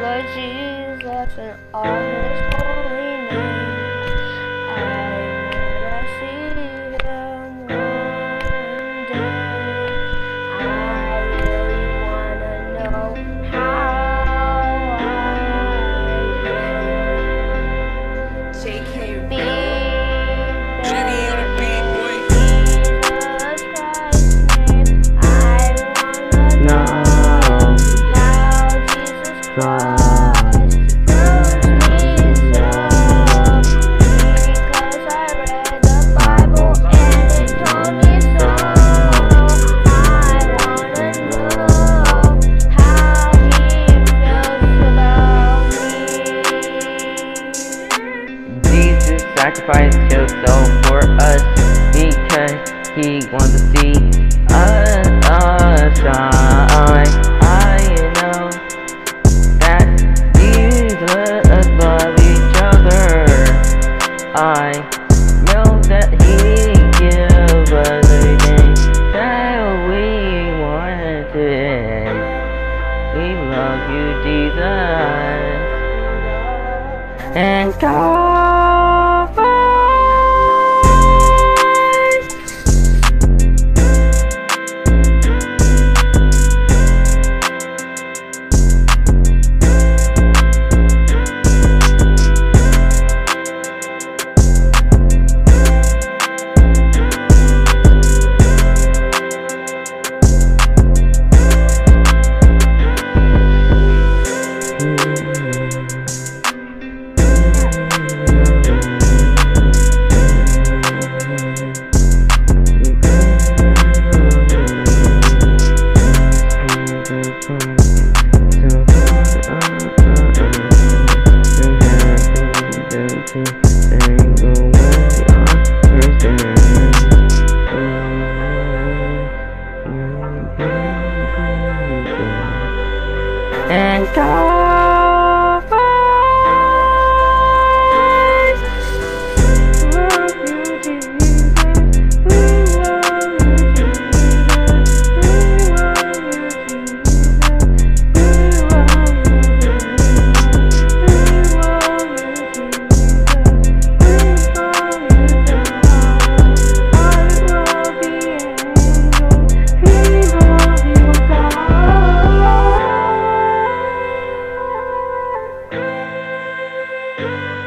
Lord Jesus and all his holy Jesus sacrificed himself for us because he wants to see us know that he gives us everything that we wanted. We love you, Jesus and God. And God. Yeah.